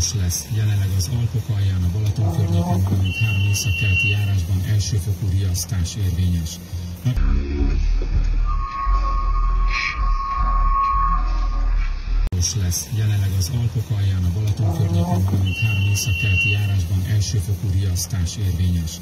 Viharos lesz. Jelenleg az Alpok alján, a Balaton környékén, valamint három északkeleti járásban elsőfokú riasztás érvényes. Viharos lesz. Jelenleg az Alpok alján, a Balaton környékén, valamint három északkeleti járásban elsőfokú riasztás érvényes.